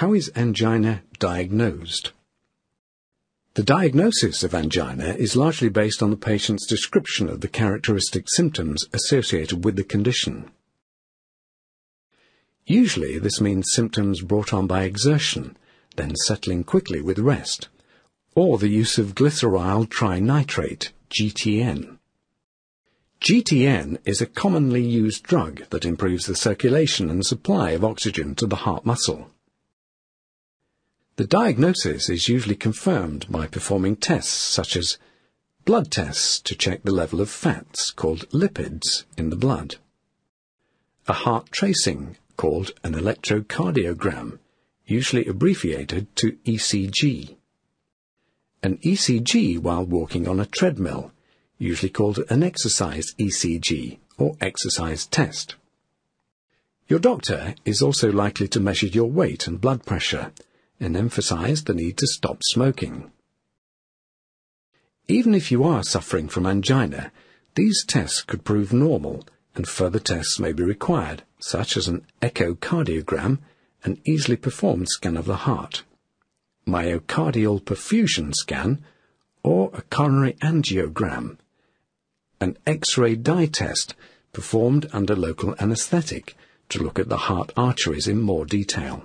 How is angina diagnosed? The diagnosis of angina is largely based on the patient's description of the characteristic symptoms associated with the condition. Usually this means symptoms brought on by exertion, then settling quickly with rest, or the use of glyceryl trinitrate, GTN. GTN is a commonly used drug that improves the circulation and supply of oxygen to the heart muscle. The diagnosis is usually confirmed by performing tests such as blood tests to check the level of fats, called lipids, in the blood, a heart tracing, called an electrocardiogram, usually abbreviated to ECG, an ECG while walking on a treadmill, usually called an exercise ECG or exercise test. Your doctor is also likely to measure your weight and blood pressure and emphasize the need to stop smoking. Even if you are suffering from angina, these tests could prove normal and further tests may be required, such as an echocardiogram, an easily performed scan of the heart, myocardial perfusion scan, or a coronary angiogram, an X-ray dye test performed under local anesthetic to look at the heart arteries in more detail.